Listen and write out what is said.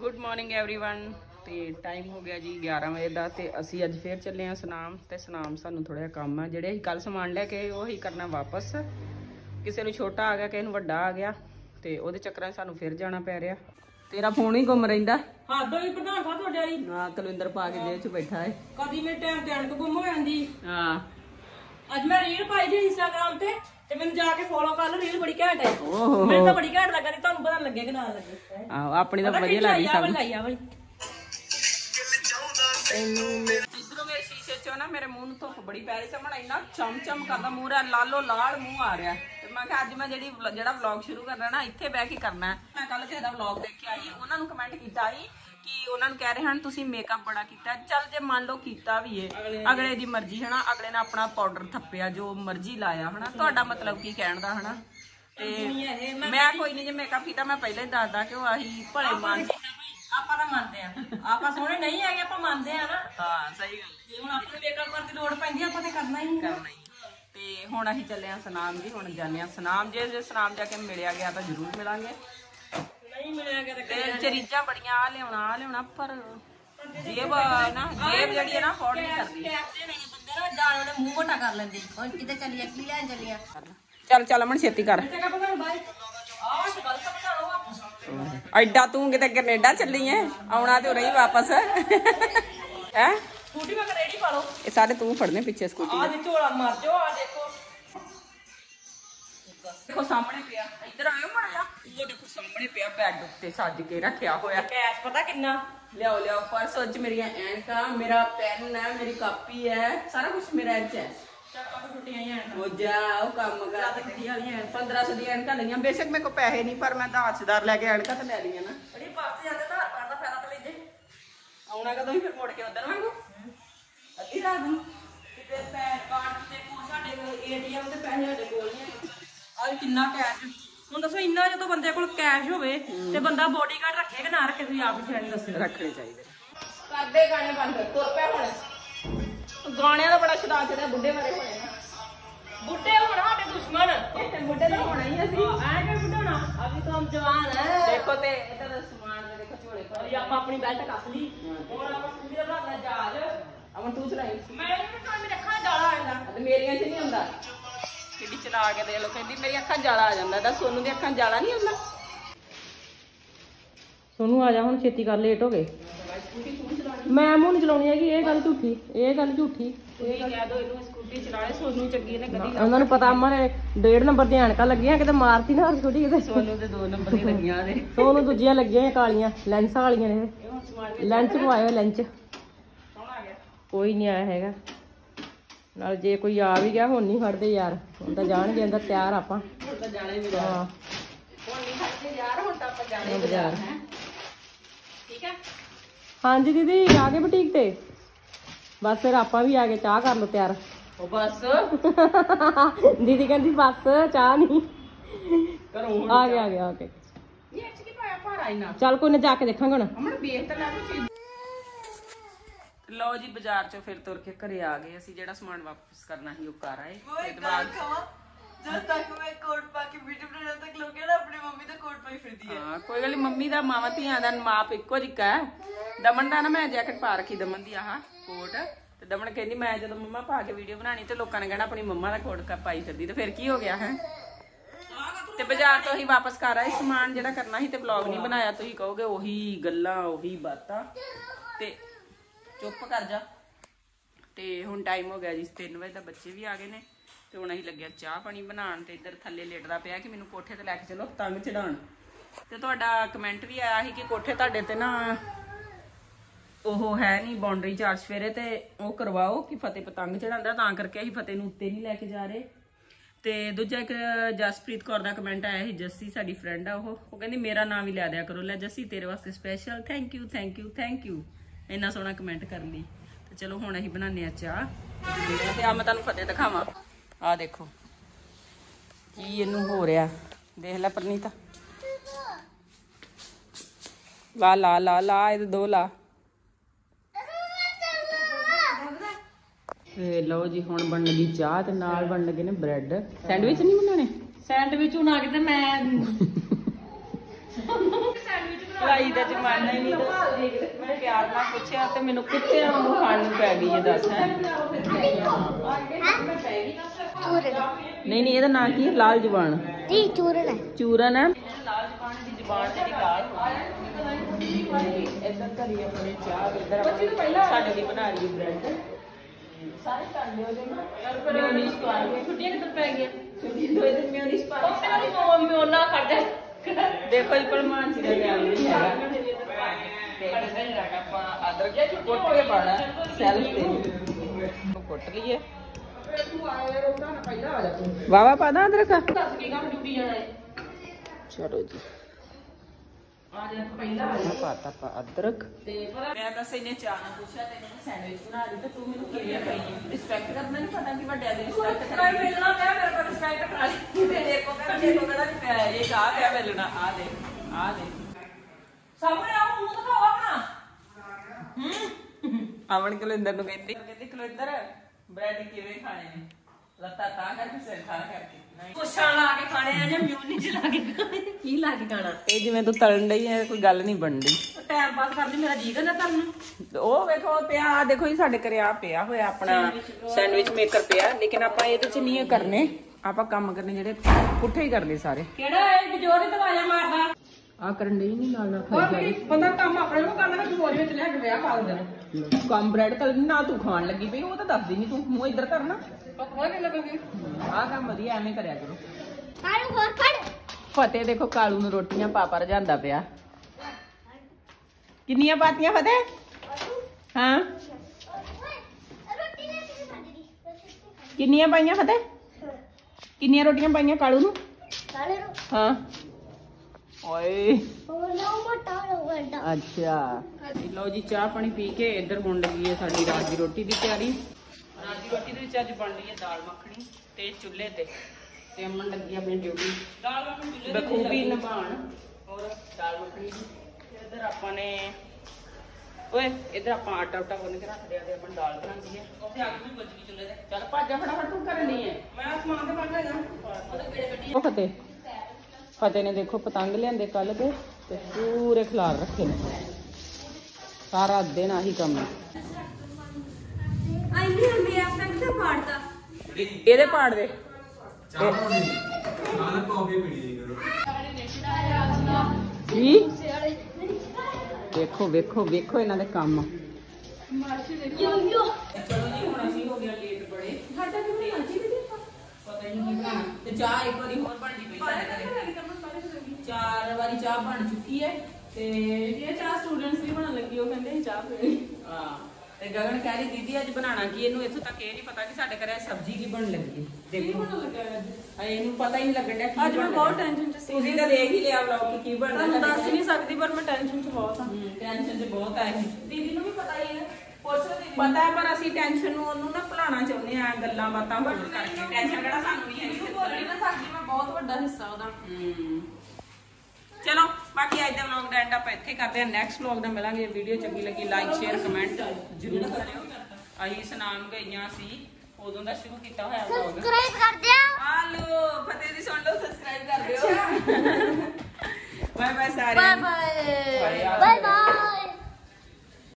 Good morning everyone ਤੇ time ਹੋ ਗਿਆ ਜੀ 11 ਵਜੇ ਦਾ ਤੇ ਅਸੀਂ ਅੱਜ ਫੇਰ ਚੱਲੇ ਆ ਸਨਾਮ ਤੇ ਸਨਾਮ ਸਾਨੂੰ ਥੋੜਾ ਜਿਹਾ ਕੰਮ ਆ ਜਿਹੜੇ ਅਸੀਂ ਕੱਲ ਸਮਾਨ ਲੈ ਕੇ ਆਏ ਉਹ ਹੀ ਕਰਨਾ ਵਾਪਸ ਕਿਸੇ ਨੂੰ ਛੋਟਾ ਆ ਗਿਆ ਕਿਸੇ ਨੂੰ ਵੱਡਾ ਆ ਗਿਆ ਤੇ ਉਹਦੇ ਚੱਕਰਾਂ 'ਚ ਸਾਨੂੰ ਫੇਰ ਜਾਣਾ ਪੈ ਰਿਹਾ ਤੇਰਾ ਫੋਨ ਹੀ ਗੁੰਮ ਰਹਿੰਦਾ ਹੱਦ ਹੋਈ ਪ੍ਰਧਾਨ ਸਾਹਿਬ ਤੁਹਾਡੇ ਵਾਲੀ ਹਾਂ ਕੁਲਵਿੰਦਰ ਪਾ ਕੇ ਜੇਬ 'ਚ ਬੈਠਾ ਹੈ ਕਦੀ ਮੇਰੇ ਟਾਈਮ ਤੇ ਅਣਕ ਗੁੰਮ ਹੋ ਜਾਂਦੀ ਹਾਂ ਅੱਜ ਮੈਂ ਰੀਲ ਪਾਈ ਜੀ ਇੰਸਟਾਗ੍ਰਾਮ ਤੇ ਤੇ ਮੈਨੂੰ ਜਾ ਕੇ ਫੋਲੋ ਕਰ ਲਓ ਰੀਲ ਬੜੀ ਘੈਂਟ ਹੈ ਓਹੋ। ਮੈਨੂੰ ਤਾਂ ਬੜੀ ਘੈਂਟ ਲੱਗਾ ਤੇ ਤੁਹਾਨੂੰ ਪਤਾ ਲੱਗੇ ਕਿ ਨਾ ਲੱਗੇ। ਆਹੋ ਆਪਣੀ ਤਾਂ ਵਧੀਆ ਲੱਗਦੀ ਸਭ। ਵਾਲੀ ਲਾਈ ਆ ਵਾਲੀ ਇਧਰੋਂ ਮੇਰੇ ਸ਼ੀਸ਼ੇ 'ਚੋਂ ਨਾ ਮੇਰੇ ਮੂੰਹ ਨੂੰ ਧੁੱਪ ਬੜੀ ਪੈ ਰਹੀ ਤੇ ਮੈਂ ਇੰਨਾ ਚਮ ਚਮ ਕਰਦਾ ਮੂੰਹ ਰਾ ਲਾਲੋ ਲਾਲ ਮੂੰਹ ਆ ਰਿਹਾ। ਤੇ ਮੈਂ ਕਿਹਾ ਅੱਜ ਮੈਂ ਜਿਹੜੀ ਵਲ- ਜਿਹੜਾ ਵਲੌਗ ਸ਼ੁਰੂ ਕਰਨਾ ਨਾ ਇੱਥੇ ਬਹਿ ਕੇ ਕਰਨਾ ਹੈ। ਮੈਂ ਕੱਲ ਕਿਸੇ ਦਾ ਵਲੌਗ ਦੇਖ ਕੇ ਆਈ ਉਹਨਾਂ ਨੂੰ ਕਮੈਂਟ ਕੀਤਾ ਸੀ ਕਿ ਉਹਨਾਂ ਨੂੰ ਕਹਿ ਰਹੇ ਹਨ ਤੁਸੀਂ ਮੇਕਅਪ ਬੜਾ ਕੀਤਾ। ਚੱਲ ਜੇ ਮੰਨ ਲਓ ਕੀਤਾ ਵੀ ਏ ਅਗਲੇ ਦੀ ਮਰਜ਼ੀ ਹਨਾ? ਅਗਲੇ ਨੇ ਆਪਣਾ ਪਾਊਡਰ ਥੱਪਿਆ ਜੋ ਮਰਜ਼ੀ ਲਾਇਆ ਹਨਾ? ਤੁਹਾਡਾ ਮਤਲਬ ਕੀ ਕਹਿਣ ਦਾ ਹਨਾ? ਤੇ ਮੈਂ ਕੋਈ ਨਹੀਂ ਜੇ ਮੇਕਅਪ ਕੀਤਾ ਮੈਂ ਪਹਿਲਾਂ ਹੀ ਦੱਸਦਾ ਕਿ ਉਹ ਆਹੀ ਭਲੇ ਮਨ ਆਪਾਂ ਤਾਂ ਮੰਨਦੇ ਆ। ਆਪਾਂ ਸੋਹਣੇ ਨਹੀਂ ਹੈਗੇ ਆਪਾਂ ਮੰਨਦੇ ਆ ਨਾ। ਹਾਂ ਸਹੀ ਗੱਲ। ਜੇ ਹੁਣ ਆਪਾਂ ਨੂੰ ਮੇਕਅਪ ਕਰਨ ਦੀ ਲੋੜ ਪੈਂਦੀ ਆਪਾਂ ਤੇ ਕਰਨਾ ਹੀ ਹੈ ਕਰਨਾ ਹੀ। ਤੇ ਹੁਣ ਅਸੀਂ ਚੱਲੇ ਆ ਸਨਾਮ ਜੀ ਹੁਣ ਜਾਂਦੇ ਆ ਸਨਾਮ। ਜੇ ਜੇ ਸਨਾਮ ਜਾ ਕੇ ਮਿਲਿਆ ਗਿਆ ਤਾਂ ਜ਼ਰੂਰ ਮਿਲਾਂਗੇ। ਨਹੀਂ ਮਿਲਿਆ ਕਿਤੇ ਤੇ ਚਰੀਜ਼ਾਂ ਬੜੀਆਂ ਆ ਲਿਆਉਣਾ ਆ ਲਿਆਉਣਾ ਪਰ ਜੇਬ ਨਾ ਜੇਬ ਜਿਹੜੀ ਹੈ ਨਾ ਫੋੜ ਨਹੀਂ ਕਰਦੀ। ਪੈਸੇ ਨਹੀਂ ਬੰਦੇ ਨਾ ਜਾਣ ਵਾਲੇ ਮੂੰਹ ਮੋਟਾ ਕਰ ਲੈਂਦੇ। ਹੁਣ ਕਿਤੇ ਚੱਲੀਏ ਕੀ ਲੈਣ ਚੱਲੀਆਂ ਚੱਲ ਚੱਲ ਅਮਨ ਛੇਤੀ ਕਰ। ਐਡਾ ਤੂੰ ਕਿਤੇ ਕੈਨੇਡਾ ਚੱਲੀ ਐ? ਆਉਣਾ ਤੇ ਰਹੀ ਵਾਪਸ। ਹੈ? ਸਕੂਟੀ ਮੈਂ ਰੈਡੀ ਪਾ ਲਓ। ਇਹ ਸਾਰੇ ਤੂੰ ਫੜਨੇ ਪਿੱਛੇ ਸਕੂਟੀ ਆ ਦੇ। ਝੋਲਾ ਮਾਰ ਦਿਓ ਆ ਦੇਖੋ। ਦੇਖੋ ਸਾਹਮਣੇ ਪਿਆ। ਇੱਧਰ ਆਇਓ ਮੜਿਆ ਉਹ ਦੇਖੋ ਸਾਹਮਣੇ ਪਿਆ ਬੈੱਡ ਉੱਤੇ ਸੱਜ ਕੇ ਰੱਖਿਆ ਹੋਇਆ ਕੈਸ਼ ਪਤਾ ਕਿੰਨਾ ਲਿਆਓ ਲਿਆਓ ਪਰਸ ਵਿੱਚ ਮੇਰੀਆਂ ਐਨਕਾਂ ਮੇਰਾ ਪੈਨ ਹੈ ਮੇਰੀ ਕਾਪੀ ਹੈ ਸਾਰਾ ਕੁਝ ਮੇਰਾ ਇੱਥੇ ਹੈ ਚੱਲ ਕਾਫੀ ਟੁੱਟੀਆਂ ਹੀ ਆਣ ਉਹ ਜਾ ਉਹ ਕੰਮ ਕਰ ਗੱਡੀ ਵਾਲੀਆਂ ਐਨ 1500 ਦੀਆਂ ਐਨਕਾਂ ਲਈਆਂ ਬੇਸ਼ੱਕ ਮੇਰੇ ਕੋਲ ਪੈਸੇ ਨਹੀਂ ਪਰ ਮੈਂ ਦਾਚਦਾਰ ਲੈ ਕੇ ਐਨਕਾਂ ਤਾਂ ਲੈ ਲਈਆਂ ਨਾ ਬੜੀ ਪਾਸ ਜਾਂਦੇ ਤਾਂ ਹਰ ਦਾ ਫਾਇਦਾ ਤਾਂ ਲੈਂਦੇ ਆਉਣਾ ਕਦੋਂ ਹੀ ਫਿਰ ਮੁੜ ਕੇ ਉਧਰ ਵਾਂਗੂ ਅੱਧੀ ਰਾਤ ਨੂੰ ਕਿਤੇ ਪੈਨ ਕਾਰਡ ਤੇ ਕੋਲ ਸਾਡੇ ਕੋਲ ਏਟੀਐਮ ਦੇ ਪੈਸੇ ਸਾਡੇ ਕੋਲ ਨਹੀਂ ਆ ਕਿੰਨਾ ਕੈਸ਼ ਹੁਣ ਦੱਸੋ ਇੰਨਾ ਜਦੋਂ ਬੰਦੇ ਕੋਲ ਕੈਸ਼ ਹੋਵੇ ਤੇ ਬੰਦਾ ਬੋਡੀਗਾਰਡ ਰੱਖੇ ਕਿ ਨਾ ਰੱਖੇ ਤੁਸੀਂ ਆਪ ਹੀ ਸਿਆਣੇ ਦੱਸੋ। ਰੱਖਣੇ ਚਾਹੀਦੇ। ਕਰਦੇ ਗਾਣੇ ਬੰਦ ਤੁਰ ਪਿਆ ਹੁਣ। ਗਾਣਿਆਂ ਦਾ ਬੜਾ ਸ਼ਰਾਬ ਚੜਿਆ ਬੁੱਢੇ ਬਾਰੇ ਹੋਣੇ ਨਾ। ਬੁੱਢੇ ਹੁਣ ਸਾਡੇ ਦੁਸ਼ਮਣ। ਬੁੱਢੇ ਤਾਂ ਹੋਣਾ ਹੀ ਅਸੀਂ। ਐ ਕਿ ਬੁੱਢਣਾ ਅਭੀ ਤਾਂ ਹਮ ਜਵਾਨ ਹੈ। ਦੇਖੋ ਤੇ ਇਧਰ ਸਮਾਨ ਦੇ ਦੇਖੋ ਝੋਲੇ ਪਰ ਅਭੀ ਆਪਾਂ ਆਪਣੀ ਬੈਲਟ ਕੱਸ ਲਈ। ਹੁਣ ਆਪਾਂ ਸਕੂਟੀ ਦਾ ਬਣਾਉਣਾ ਜਹਾਜ਼ ਅਮਨ ਤੂੰ ਚਲਾਈ ਮੈਂ ਇਹ ਤਾਂ ਮੇਰੇ ਅੱਖਾਂ 'ਚ ਜਾਲਾ ਆ ਜਾਂਦਾ ਤੇ ਮੇਰੀਆਂ 'ਚ ਨਹੀਂ ਹੁੰਦਾ। ਕਿੱਡੀ ਚਲਾ ਕੇ ਦੇ ਲੋ ਕਹਿੰਦੀ ਮੇਰੀ ਅੱਖਾਂ ਜਾਲਾ ਆ ਜਾਂਦਾ ਦੱਸ ਸੋਨੂੰ ਦੀ ਅੱਖਾਂ ਜਾਲਾ ਨਹੀਂ ਹੁੰਦਾ? ਸੋਨੂੰ ਆ ਜਾ ਹੁਣ ਛੇਤੀ ਕਰ ਲੇਟ ਹੋ ਗਏ। ਮੈਂ ਮੂੰਹ ਨਹੀਂ ਚਲਾਉਣੀ ਹੈਗੀ ਇਹ ਗੱਲ ਝੂਠੀ ਇਹ ਗੱਲ ਝੂਠੀ। ਤੁਸੀਂ ਕਹਿ ਦੋ ਇਹਨੂੰ ਸਕੂਟੀ ਚਲਾ ਲੈ ਸੋਨੂੰ ਚੰਗੀ ਨੇ ਕਦੀ ਉਹਨਾਂ ਨੂੰ ਪਤਾ ਅਮਰ ਡੇਢ ਨੰਬਰ ਦੀਆਂ ਐਨਕਾਂ ਲੱਗੀਆਂ ਕਿਤੇ ਮਾਰਤੀ ਨਾ ਸਕੂਟੀ ਕਿਤੇ ਸੋਨੂੰ ਦੇ ਦੋ ਨੰਬਰ ਦੀਆਂ ਲੱਗੀਆਂ ਨੇ ਸੋਨੂੰ ਦੂਜੀਆਂ ਲੱਗੀਆਂ ਕਾਲੀਆਂ ਲੈਂਸ ਵਾਲੀਆਂ ਨੇ ਇਹ। ਹੁਣ ਸਮਾਨ ਲੈਂਸ ਪਵਾਏ ਹੋਏ ਲੈਂਸ ਕੌਣ ਆ ਗਿਆ? ਕੋਈ ਨਹੀਂ ਆਇਆ ਹੈਗਾ। ਨਾਲ ਜੇ ਕੋਈ ਆ ਵੀ ਗਿਆ ਹੁਣ ਨਹੀਂ ਖੜਦੇ ਯਾਰ। ਹੁਣ ਤਾਂ ਜਾਣਗੇ ਅੰਦਰ ਤਿਆਰ ਆਪਾਂ। ਹੁਣ ਤਾਂ ਜਾਣਾ ਹੀ। ਹੁਣ ਨਹੀਂ ਖੜਦੇ ਯਾਰ ਹੁਣ ਤਾਂ ਆਪਾਂ ਜਾਣਾ ਹੀ ਬਾਜ਼ਾਰ ਹੈ। ਠੀਕ ਹੈ ਹਾਂਜੀ ਦੀਦੀ ਆ ਗਏ ਬੁਟੀਕ ਤੇ? ਬਸ ਫਿਰ ਆਪਾਂ ਵੀ ਆ ਗਏ ਚਾਹ ਕਰ ਲਓ ਤਿਆਰ। ਉਹ ਬਸ। ਦੀਦੀ ਕਹਿੰਦੀ ਬਸ ਚਾਹ ਨਹੀਂ ਕਰੋ ਆ ਗਿਆ ਆ ਗਿਆ ਓਕੇ। ਇਹ ਐਚ ਕੀ ਪਾਇਆ? ਭਾਰਾ ਇਨਾ। ਚੱਲ ਕੋਈ ਨਾ ਜਾ ਕੇ ਦੇਖਾਂਗੇ ਹੁਣ। ਅਮਨ ਵੇਖ ਤਾਂ ਲੈ ਕੋਈ ਲਓ ਜੀ ਬਾਜ਼ਾਰ ਚੋਂ ਫਿਰ ਤੁਰ ਕੇ ਘਰੇ ਆ ਗਏ। ਅਸੀਂ ਜਿਹੜਾ ਸਮਾਨ ਵਾਪਸ ਕਰਨਾ ਸੀ ਉਹ ਕਰ ਆਏ। ਇਹਦੇ ਬਾਅਦ ਜਦ ਤੱਕ ਮੈਂ ਕੋਟ ਪਾ ਕੇ ਵੀਡੀਓ ਬਣਾਉਣਾ ਤੱਕ ਲੋਕਾਂ ਨੇ ਆਪਣੀ ਮੰਮੀ ਦਾ ਕੋਟ ਪਾਈ ਫਿਰਦੀ ਹੈ। ਹਾਂ ਕੋਈ ਗੱਲ ਨੀ ਮੰਮੀ ਦਾ ਮਾਵਾਂ ਧੀਆਂ ਦਾ ਮਾਪ ਇੱਕੋ ਜਿਹਾ ਹੈ। ਦਮਨ ਦਾ ਨਾ ਮੈਂ ਜੈਕਟ ਪਾ ਰੱਖੀ ਦਮਨ ਦੀ ਆਹ ਕੋਟ। ਤੇ ਦਮਨ ਕਹਿੰਦੀ ਮੈਂ ਜਦੋਂ ਮੰਮਾ ਪਾ ਕੇ ਵੀਡੀਓ ਬਣਾਣੀ ਤੇ ਲੋਕਾਂ ਨੇ ਕਹਿਣਾ ਆਪਣੀ ਮੰਮਾ ਦਾ ਕੋਟ ਕਾ ਪਾਈ ਫਿਰਦੀ। ਤੇ ਫਿਰ ਕੀ ਹੋ ਗਿਆ ਹੈ? ਤੇ ਬਾਜ਼ਾਰ ਤੋਂ ਹੀ ਵਾਪਸ ਕਰ ਆਏ ਸਮਾਨ ਜਿਹੜਾ ਕਰਨਾ ਸੀ ਤੇ ਵਲੌਗ ਨਹੀਂ ਬਣਾਇਆ। ਤੁਸੀਂ ਕਹੋਗੇ ਉਹੀ ਗੱਲਾਂ ਉਹੀ ਬਾਤਾਂ। ਤੇ ਚੁੱਪ ਕਰ ਜਾ। ਤੇ ਹੁਣ ਟਾਈਮ ਹੋ ਗਿਆ ਜੀ 3 ਵਜੇ ਦਾ ਬੱਚੇ ਵੀ ਆ ਗਏ ਨੇ। ਤੇ ਹੁਣ ਅਸੀਂ ਲੱਗਿਆ ਚਾਹ ਪਾਣੀ ਬਣਾਉਣ ਤੇ ਇੱਧਰ ਥੱਲੇ ਲੇਟਦਾ ਪਿਆ ਕਿ ਮੈਨੂੰ ਕੋਠੇ ਤੇ ਲੈ ਕੇ ਚਲੋ ਤੰਗ ਚੜਾਉਣ। ਤੇ ਤੁਹਾਡਾ ਕਮੈਂਟ ਵੀ ਆਇਆ ਸੀ ਕਿ ਕੋਠੇ ਤੁਹਾਡੇ ਤੇ ਨਾ ਉਹ ਹੈ ਨਹੀਂ ਬਾਉਂਡਰੀ ਚਾਰ ਫੇਰੇ ਤੇ ਉਹ ਕਰਵਾਓ ਕਿ ਫਤਿਹ ਪਤੰਗ ਚੜਾਉਂਦਾ, ਤਾਂ ਕਰਕੇ ਅਸੀਂ ਫਤਿਹ ਨੂੰ ਉੱਤੇ ਨਹੀਂ ਲੈ ਕੇ ਜਾ ਰਹੇ। ਤੇ ਦੂਜਾ ਇੱਕ ਜਸਪ੍ਰੀਤ ਕੌਰ ਦਾ ਕਮੈਂਟ ਆਇਆ ਸੀ, ਜੱਸੀ ਸਾਡੀ ਫਰੈਂਡ ਆ ਉਹ। ਉਹ ਕਹਿੰਦੀ, ਮੇਰਾ ਨਾਮ ਵੀ ਲੈ ਦਿਆ ਕਰੋ। ਲੈ ਜੱਸੀ, ਤੇਰੇ ਵਾਸਤੇ special thank you thank you thank you ਇੰਨਾ ਸੋਹਣਾ ਕਮੈਂਟ ਕਰ ਲਈ। ਤੇ ਚਲੋ ਹੁਣ ਅਸੀਂ ਬਣਾਉਂਦੇ ਆ ਚਾਹ। ਤੇ ਆ ਮੈਂ ਤੁਹਾਨੂੰ ਫਤਿਹ ਦਿਖਾਵਾਂ। ਆ ਦੇਖੋ, ਕੀ ਇਹਨੂੰ ਹੋ ਰਿਹਾ। ਦੇਖ ਲੈ ਪਰਨੀਤਾ। ਲਾ ਲਾ ਲਾ ਲਾ, ਇਹਦੇ ਦੋ ਲਾ। ਤੇ ਲਓ ਜੀ, ਹੁਣ ਬਣ ਗਈ ਚਾਹ ਤੇ ਨਾਲ ਬਣ ਲੱਗੇ ਨੇ ਬ੍ਰੈਡ। ਸੈਂਡਵਿਚ ਨਹੀਂ ਬਣਾਉਣੇ? ਸੈਂਡਵਿਚ ਹੁਣ ਆ ਕੇ ਤੇ ਮੈਂ ਭਲਾਈ ਦਾ ਜ਼ਮਾਨਾ ਹੀ ਨਹੀਂ ਮੈਂ ਪਿਆਰ ਨਾਲ ਪੁੱਛਿਆ ਤੇ ਮੈਨੂੰ ਕੁੱਤਿਆਂ ਵਾਂਗੂ ਖਾਣ ਨੂੰ ਪੈ ਗਈ ਇਹ ਦੱਸ ਹੈ। ਨਹੀਂ ਨਹੀਂ ਇਹਦਾ ਨਾਂ ਕੀ ਹੈ? ਲਾਲ ਜ਼ੁਬਾਨ। ਜੀ ਚੂਰਨ ਹੈ। ਚੂਰਨ ਹੈ। ਲਾਲ ਜ਼ੁਬਾਨ ਦੀ ਜ਼ੁਬਾਨ ਜਿਹੜੀ ਲਾਲ ਹੁੰਦੀ ਹੈ ਇਦਾਂ ਕਰੀ ਆਪਣੇ ਚਾਹ ਇਧਰ ਸਾਡੇ ਲਈ ਬਣਾ ਲਈ ਬ੍ਰੈਡ। ਸਾਰੇ ਕਰ ਲਿਓ ਜੇ ਨਾ। ਮਿਓਨੀਸ ਪਾ ਕੇ ਛੁੱਟੀਆਂ ਕਿੱਧਰ ਪੈ ਗਈਆਂ? ਛੁੱਟੀਆਂ ਦੋ ਦਿਨ ਮਿਓਨੀਸ ਪਾ ਕੇ ਮੇਰੀ ਮਮਾ ਮਿਓਨਾ ਕੱਢ ਦੇਖੋ ਜੀ ਭਲਮਾਨ ਸੀ ਦਾ ਬਿਆਨ ਨਹੀਂ ਹੈਗਾ। ਆਪਾਂ ਅਦਰਕ ਕੁੱਟ ਕੇ ਪਾਣਾ ਸੈਲਫ ਤੇ ਕੁੱਟ ਲਈਏ ਵਾਵਾ ਪਾਦਾ ਅਦਰਕ ਦੱਸ ਕੀ ਕੰਮ ਡਿਊਟੀ ਜਾਣਾ ਹੈ ਚਲੋ ਜੀ। ਮੈਂ ਪਾਤਾ ਪਾ ਅਦਰਕ। ਤੇ ਪਤਾ ਮੈਂ ਤਾਂ ਸੈਨੇ ਚਾਹ ਨਾਲ ਪੁੱਛਿਆ ਤੇ ਇਹਨੇ ਸੈਂਡਵਿਚ ਬਣਾ ਲਈ ਤੇ ਤੂੰ ਮੈਨੂੰ ਕਿਵੇਂ ਪਈ ਰਿਸਪੈਕਟ ਕਰਨਾ ਨਹੀਂ ਪਤਾ ਕਿ ਵੱਡਿਆਂ ਦੀ ਰਿਸਪੈਕਟ ਸਬਸਕ੍ਰਾਈਬ ਮਿਲਣਾ ਪਿਆ ਮੇਰੇ ਕੋਲ ਸਬਸਕ੍ਰਾਈਬ ਕਰਾ ਲਈ। ਤੇ ਦੇਖੋ ਕਹਿੰਦਾ ਦੇਖੋ ਕਹਿੰਦਾ ਕਿ ਪਿਆ ਹੈ, ਇਹ ਕਾ ਪਿਆ ਮਿਲਣਾ। ਆ ਦੇ ਆ ਦੇ ਸਾਹਮਣੇ ਆਓ ਮੂੰਹ ਦਿਖਾਓ ਆਪਣਾ। ਅਮਨ ਕੁਲਿੰਦਰ ਨੂੰ ਕਹਿੰਦੀ। ਕਹਿੰਦੀ ਕੁਲਿੰਦਰ ਬ੍ਰੈਡ ਕਿਵੇਂ ਖਾਣੇ ਨੇ? ਲੱਤਾ ਤਾਂ ਕਰਕੇ ਸਿਰ ਖਾ ਕਰਕੇ। ਨਹੀਂ। ਪੁੱਛਾਂ ਲਾ ਕੇ ਖਾਣੇ ਆ ਜਾਂ ਮਿਊਨੀਜ ਲਾ ਕੇ ਖਾਣੇ? ਕੀ ਲਾ ਕੇ ਖਾਣਾ? ਇਹ ਜਿਵੇਂ ਤੂੰ ਤਲਣ ਡਈ ਹੈ ਕੋਈ ਗੱਲ ਨਹੀਂ ਬਣਦੀ ਟਾਈਮ ਪਾਸ ਕਰਦੀ ਮੇਰਾ ਜੀ ਕਰਦਾ ਤੁਹਾਨੂੰ ਉਹ ਵੇਖੋ ਪਿਆ ਆਹ ਦੇਖੋ ਜੀ ਸਾਡੇ ਘਰੇ ਆ ਪਿਆ ਹੋਇਆ ਆਪਣਾ ਸੈਂਡਵਿਚ ਮੇਕਰ ਪਿਆ। ਲੇਕਿਨ ਆਪਾਂ ਇਹਦੇ ਚ ਨਹੀਂ ਇਹ ਕਰਨੇ। ਆਪਾਂ ਕੰਮ ਕਰਨੇ ਜਿਹੜੇ ਪੁੱਠੇ ਹੀ ਕਰਨੇ ਸਾਰੇ। ਕਿਹੜਾ ਹੈ ਜੋਰ ਹੀ ਦਵਾਇਆ ਮਾਰਦਾ? ਆ ਕਰਨ ਡਈ ਨਹੀਂ ਨਾਲ ਨਾਲ ਹੋਰ ਵੀ ਬੰਦਾ ਕੰਮ ਆਪਣੇ ਨੂੰ ਕਰਨਾ ਕਿ ਬੋਝ ਵਿੱਚ ਲੈ ਕੇ ਵਿਆਹ ਪਾ ਦਿੰਦੇ ਨੇ। ਕੰਮ ਬ੍ਰੈਡ ਤਲ ਨਾ ਤੂੰ ਖਾਣ ਲੱਗੀ ਪਈ ਉਹ ਤਾਂ ਦੱਸਦੀ ਨਹੀਂ ਤੂੰ ਮੂੰਹ ਇੱਧਰ ਕਰਨਾ ਪਕਵਾ ਕੇ ਲੱਗੂਗੀ ਆਹ ਕੰਮ ਵਧੀਆ ਐਵੇਂ ਕਰਿਆ ਕਰੋ। ਕਾਲੂ ਹੋਰ ਫੜ ਫਤਿਹ ਦੇਖੋ ਕਾਲੂ ਨੂੰ ਰੋਟੀਆਂ ਪਾ ਪਾ ਰਜਾਂਦਾ ਪਿਆ। ਕਿੰਨੀਆਂ ਪਾਤੀਆਂ ਫਤਿਹ? ਹਾਂ? ਰੋਟੀ ਲੈ ਕੇ ਖਾਂਦੀ ਕਿੰਨੀਆਂ ਪਾਈਆਂ ਫਤਿਹ? ਕਿੰਨੀਆਂ ਰੋਟੀਆਂ ਪਾਈਆਂ ਕਾਲੂ ਨੂੰ? ਕਾਲੇ ਰੋ ਹਾਂ। ਓਏ। ਅੱਛਾ। ਲਓ ਜੀ ਚਾਹ ਪਾਣੀ ਪੀ ਕੇ ਇੱਧਰ ਬਣ ਲੱਗੀ ਹੈ ਸਾਡੀ ਰਾਤ ਦੀ ਰੋਟੀ ਦੀ ਤਿਆਰੀ। ਰਾਤ ਦੀ ਰੋਟੀ ਦੇ ਵਿੱਚ ਅੱਜ ਬਣ ਰਹੀ ਹੈ ਦਾਲ ਮੱਖਣੀ ਤੇ ਚੁੱਲ੍ਹੇ ਤੇ। ਤੇ ਅਮਨ ਲੱਗੀ ਆਪਣੀ ਡਿਊਟੀ। ਦਾਲ ਵਾਂਗੂ ਚੁੱਲ੍ਹੇ ਤੇ ਬਖੂਬੀ ਨਿਭਾਉਣ। ਔਰ ਦਾਲ ਮੱਖਣੀ ਇੱਧਰ ਆਪਾਂ ਨੇ ਓਏ ਇੱਧਰ ਆਪਾਂ ਆਟਾ ਉਟਾ ਗੁੰਨ ਕੇ ਰੱਖ ਦਿਆ ਤੇ ਆਪਣ ਦਾਲ ਬਣਾਉਂਦੀ ਹੈ। ਉੱਥੇ ਅੱਗ ਵੀ ਬੁੱਝ ਗਈ ਚੁੱਲ੍ਹੇ ਤੇ। ਚੱਲ ਭੱਜ ਫਟਾਫਟ ਤੂੰ ਕਰਨੀ ਹੈ। ਮੈਂ ਸਮਾਨ ਤੇ ਕੱਢ ਲੈਣਾ ਉਹਦੇ ਪੇੜੇ ਕੱਢੀ ਉਹ ਫਤਿਹ ਫਤਿਹ ਨੇ ਦੇਖੋ ਪਤੰਗ ਲਿਆਂਦੇ ਕੱਲ ਦੇ ਤੇ ਪੂਰੇ ਖਿਲਾਰ ਰੱਖੇ ਨੇ। ਸਾਰਾ ਦਿਨ ਆਹੀ ਕੰਮ ਹੈ। ਆਈ ਨਹੀਂ ਹੁੰਦੀ ਐਸ ਤੱਕ ਤੇ। ਪਾੜਦਾ ਇਹਦੇ ਪਾੜ ਦੇ। ਕੀ ਵੇਖੋ ਵੇਖੋ ਵੇਖੋ ਇਹਨਾਂ ਦੇ ਕੰਮ ਯੋ ਯੋ ਚਲੋ ਜੀ? ਹੁਣ ਅਸੀਂ ਹੋ ਗਿਆ ਲੇਟ ਬੜੇ ਸਾਡਾ ਕਿ ਬਣੀ ਅੱਜ ਵੀ ਪਤਾ ਹੀ ਨਹੀਂ ਕੀ ਤੇ ਚਾਹ ਇੱਕ ਵਾਰੀ ਹੋਰ ਬਣਦੀ ਪਈ ਸਾਡੇ ਘਰੇ। ਚਾਰ ਵਾਰੀ ਚਾਹ ਬਣ ਚੁੱਕੀ ਹੈ ਤੇ ਇਹ ਚਾਹ ਸਟੂਡੈਂਟਸ ਦੀ ਬਣਨ ਲੱਗੀ ਉਹ ਕਹਿੰਦੇ ਚਾਹ ਪੀਣੀ। ਹਾਂ ਤੇ ਗਗਨ ਕਹਿ ਰਹੀ ਦੀਦੀ ਅੱਜ ਬਣਾਉਣਾ ਕੀ? ਇਹਨੂੰ ਇੱਥੋਂ ਤੱਕ ਇਹ ਨਹੀਂ ਪਤਾ ਕਿ ਸਾਡੇ ਘਰੇ ਸਬਜ਼ੀ ਕੀ ਬਣ ਲੱਗੀ ਦੇਖੋ। ਹਾਂ, ਇਹਨੂੰ ਪਤਾ ਹੀ ਨਹੀਂ ਲੱਗਣ ਡਿਆ ਕੀ ਅੱਜ ਮੈਂ ਬਹੁਤ ਲੱਗਾ। ਟੈਨਸ਼ਨ ਚ ਸੀ। ਤੁਸੀਂ ਤਾਂ ਦੇਖ ਹੀ ਲਿਆ ਵਲੌਗ ਕਿ ਕੀ ਬਣਦਾ ਤੁਹਾਨੂੰ ਦੱਸ ਨਹੀਂ ਸਕਦੀ ਪਰ ਮੈਂ ਟੈਨਸ਼ਨ ਚ ਬਹੁਤ ਹਾਂ। ਟੈਨਸ਼ਨ ਤੇ ਬਹੁਤ ਆਈ ਦੀਦੀ ਨੂੰ ਵੀ ਪਤਾ ਹੀ ਹੈ। ਪਤਾ ਹੈ ਪਰ ਅਸੀਂ ਟੈਨਸ਼ਨ ਨੂੰ ਉਹਨੂੰ ਨਾ ਭੁਲਾਉਣਾ ਚਾਹੁੰਦੇ ਆ ਗੱਲਾਂ ਬਾਤਾਂ ਹੋਰ ਕਰਕੇ। ਟੈਨਸ਼ਨ ਕਿਹੜਾ ਸਾਨੂੰ ਨਹੀਂ ਹੈਗੀ ਮੈਨੂੰ ਬੋਲ ਨਹੀਂ ਨਾ ਸਕਦੀ ਮੈਂ ਬਹੁਤ ਵੱਡਾ ਹਿੱਸਾ ਉਹਦਾ। ਚਲੋ ਬਾਕੀ ਅੱਜ ਦਾ ਵਲੌਗ ਦਾ ਐਂਡ ਆਪਾਂ ਇੱਥੇ ਕਰਦੇ ਹਾਂ। ਨੈਕਸਟ ਵਲੌਗ ਦਾ ਮਿਲਾਂਗੇ। ਵੀਡੀਓ ਚੰਗੀ ਲੱਗੀ ਲਾਈਕ ਸ਼ੇਅਰ ਕਮੈਂਟ ਜ਼ਰੂਰ ਕਰਿਓ। ਅਸੀਂ ਸੁਨਾਮ ਗਈਆਂ ਸੀ। ਉਦੋਂ ਦਾ ਸ਼ੁਰੂ ਕੀਤਾ ਹੋਇਆ ਵਲੌਗ ਸਬਸਕ੍ਰਾਈਬ ਕਰ ਦਿਓ। ਆਲੋ ਫਤਿਹ ਦੀ ਸੁਣ ਲਓ ਸਬਸਕ੍ਰਾਈਬ ਕਰ ਦਿਓ। ਬਾਏ ਬਾਏ ਸਾਰੇ। Bye bye bye bye